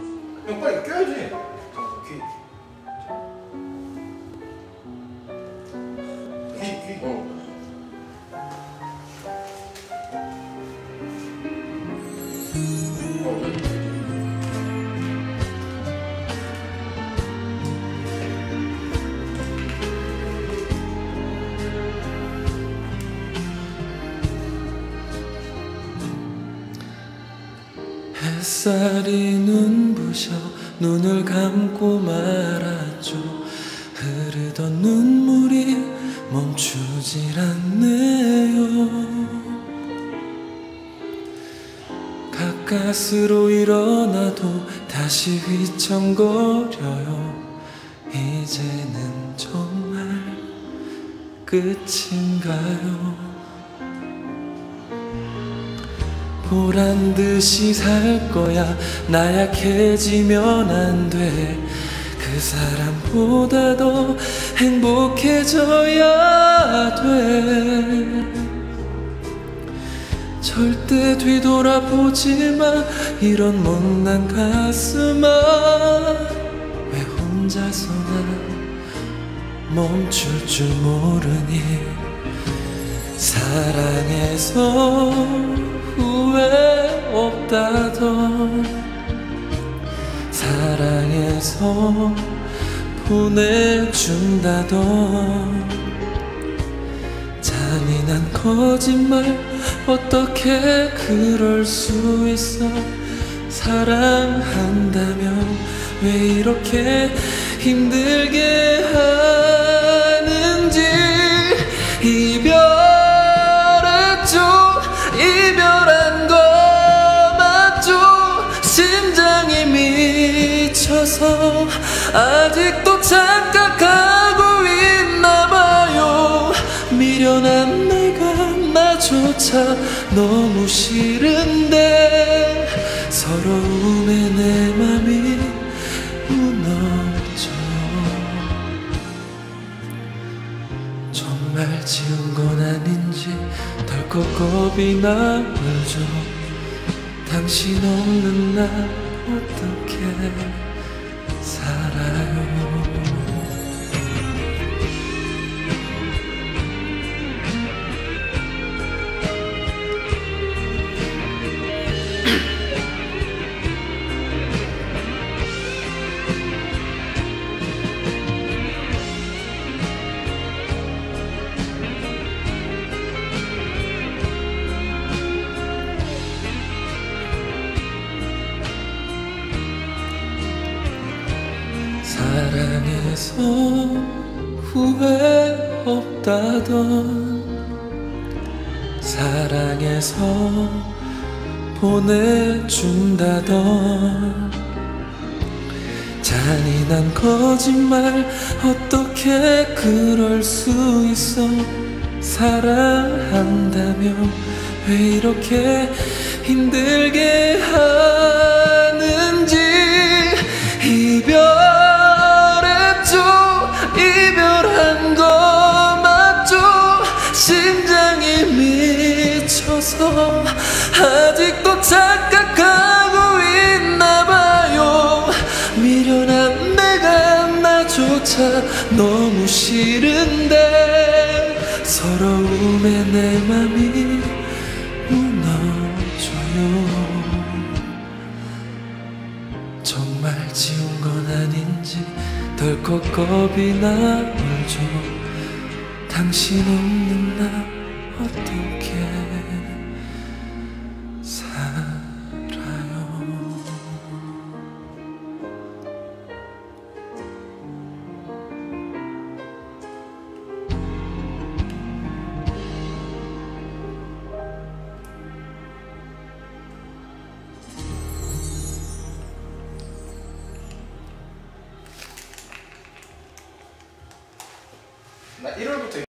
Meu pai, que é, gente? 햇살이 눈부셔 눈을 감고 말았죠. 흐르던 눈물이 멈추질 않네요. 가까스로 일어나도 다시 휘청거려요. 이제는 정말 끝인가요 보란 듯이 살 거야. 나 약해지면 안 돼. 그 사람보다 더 행복해져야 돼. 절대 뒤돌아보지 마. 이런 못난 가슴아. 왜 혼자서 난 멈출 줄 모르니. 사랑해서 없다던 사랑해서 보내준다던 잔인한 거짓말 어떻게 그럴 수 있어? 사랑한다면 왜 이렇게 힘들게 하는지 이별 미쳐서 아직도 착각하고 있나봐요. 미련한 내가 나조차 너무 싫은데 서러움에 내 맘이 무너져. 정말 지운 건 아닌지 덜컥 겁이 나죠 당신 없는 나 어떻게 살아 사랑해서 후회 없다던 사랑해서 보내준다던 잔인한 거짓말 어떻게 그럴 수 있어? 사랑한다면 왜 이렇게 힘들게 하 나조차 너무 싫은데 서러움에 내 맘이 무너져요. 정말 지운 건 아닌지 덜컥 겁이 나죠. 당신 없는 나 어떻게 나 1월부터